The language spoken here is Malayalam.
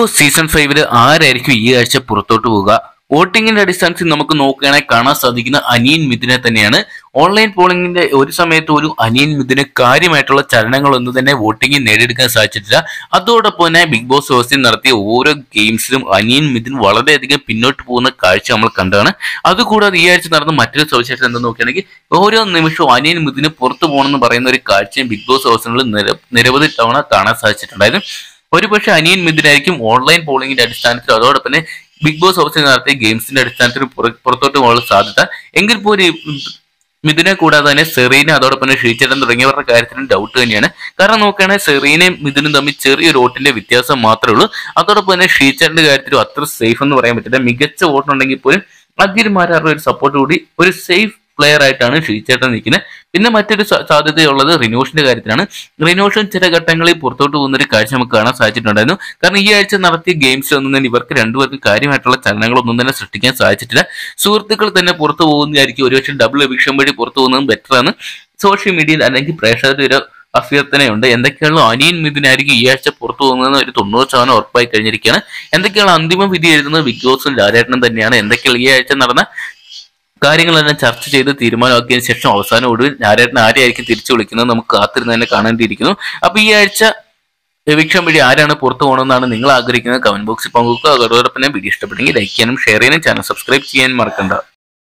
ബോസ് സീസൺ ഫൈവിൽ ആരായിരിക്കും ഈ ആഴ്ച പുറത്തോട്ട് പോവുക? വോട്ടിങ്ങിന്റെ അടിസ്ഥാനത്തിൽ നമുക്ക് നോക്കുകയാണെങ്കിൽ കാണാൻ സാധിക്കുന്ന അനിയൻ മിഥുനെ തന്നെയാണ്. ഓൺലൈൻ പോളിംഗിന്റെ ഒരു സമയത്ത് ഒരു അനിയൻ മിഥുന് കാര്യമായിട്ടുള്ള ചലനങ്ങളൊന്നും തന്നെ വോട്ടിംഗിൽ നേടിയെടുക്കാൻ സാധിച്ചിട്ടില്ല. അതോടൊപ്പം തന്നെ ബിഗ് ബോസ് ഹോസ്റ്റിൽ നടത്തിയ ഓരോ ഗെയിംസിലും അനിയൻ മിഥുൻ വളരെയധികം പിന്നോട്ട് പോകുന്ന കാഴ്ച നമ്മൾ കണ്ടതാണ് അതുകൂടാതെ ഈ ആഴ്ച നടന്ന മറ്റൊരു സവിശേഷത എന്താ നോക്കുകയാണെങ്കിൽ ഓരോ നിമിഷവും അനിയൻ മിഥുന് പുറത്തു പോകണമെന്ന് പറയുന്ന ഒരു കാഴ്ചയും ബിഗ് ബോസ് ഹൗസിനുള്ളിൽ നിരവധി തവണ കാണാൻ സാധിച്ചിട്ടുണ്ടായിരുന്നു. ഒരുപക്ഷെ അനിയൻ മിഥുനായിരിക്കും ഓൺലൈൻ പോളിംഗിന്റെ അടിസ്ഥാനത്തിൽ അതോടൊപ്പം തന്നെ ബിഗ് ബോസ് ഓഫീസിൽ നടത്തിയ ഗെയിംസിന്റെ അടിസ്ഥാനത്തിൽ പുറ- പുറത്തോട്ട് പോകാനുള്ള സാധ്യത. എങ്കിൽ പോലും മിഥുനെ കൂടാതെ തന്നെ സെറീന അതോടൊപ്പം തന്നെ ഷീച്ചേട്ടൻ തുടങ്ങിയവരുടെ കാര്യത്തിലും ഡൗട്ട് തന്നെയാണ്. കാരണം നോക്കുകയാണെങ്കിൽ സെറീനയും മിഥുനും തമ്മിൽ ചെറിയൊരു വോട്ടിന്റെ വ്യത്യാസം മാത്രമേ ഉള്ളൂ. അതോടൊപ്പം തന്നെ ഷീച്ചറിന്റെ കാര്യത്തിലും അത്ര സേഫ് എന്ന് പറയാൻ പറ്റില്ല. മികച്ച വോട്ടുണ്ടെങ്കിൽ പോലും അഖിൽമാരുടെ ഒരു സപ്പോർട്ട് കൂടി ഒരു സേഫ് പ്ലെയർ ആയിട്ടാണ് ശ്രീചേട്ടൻ നിൽക്കുന്നത്. പിന്നെ മറ്റൊരു സാധ്യതയുള്ളത് റിനോഷിന്റെ കാര്യത്തിലാണ്. റിനോഷൻ ചില ഘട്ടങ്ങളിൽ പുറത്തോട്ട് പോകുന്ന ഒരു കാഴ്ച നമുക്ക് കാണാൻ സാധിച്ചിട്ടുണ്ടായിരുന്നു. കാരണം ഈ ആഴ്ച നടത്തിയ ഗെയിംസിലൊന്നും തന്നെ ഇവർക്ക് രണ്ടുപേർക്കും കാര്യമായിട്ടുള്ള ചലനങ്ങളൊന്നും തന്നെ സൃഷ്ടിക്കാൻ സാധിച്ചിട്ടില്ല. സുഹൃത്തുക്കൾ തന്നെ പുറത്തു പോകുന്നതായിരിക്കും. ഒരുപക്ഷെ ഡബിൾ എവിക്ഷൻ വഴി പുറത്തു പോകുന്നതും ബെറ്റർ ആണ്. സോഷ്യൽ മീഡിയയിൽ അല്ലെങ്കിൽ പ്രേക്ഷകരുടെ ഒരു അഭ്യർത്ഥനയുണ്ട്. എന്തൊക്കെയാണോ അനിയൻ മിഥുനായിരിക്കും ഈ ആഴ്ച പുറത്തു പോകുന്നതെന്ന് ഒരു തൊണ്ണൂറ് ശതമാനം ഉറപ്പായി കഴിഞ്ഞിരിക്കുകയാണ്. എന്തൊക്കെയാണ് അന്തിമ വിധി എഴുതുന്നത്? ബിഗ് ബോസും ലാലേട്ടനും തന്നെയാണ്. എന്തൊക്കെയാണ് ഈ ആഴ്ച നടന്ന കാര്യങ്ങളെല്ലാം ചർച്ച ചെയ്ത് തീരുമാനമാക്കിയതിനു ശേഷം അവസാനം ഒടുവിൽ ലാലേട്ടൻ ആരെയായിരിക്കും തിരിച്ചു വിളിക്കുന്നത് നമുക്ക് കാത്തിരുന്ന് തന്നെ കാണേണ്ടിയിരിക്കുന്നു. അപ്പൊ ഈ ആഴ്ച എവിക്ഷൻ വഴി ആരാണ് പുറത്തു പോകണമെന്നാണ് നിങ്ങൾ ആഗ്രഹിക്കുന്നത് കമന്റ് ബോക്സിൽ പങ്കുവെക്കുക. അതോടൊപ്പം വീഡിയോ ഇഷ്ടപ്പെട്ടെങ്കിൽ ലൈക്ക് ചെയ്യാനും ഷെയർ ചെയ്യാനും ചാനൽ സബ്സ്ക്രൈബ് ചെയ്യാനും മറക്കണ്ട.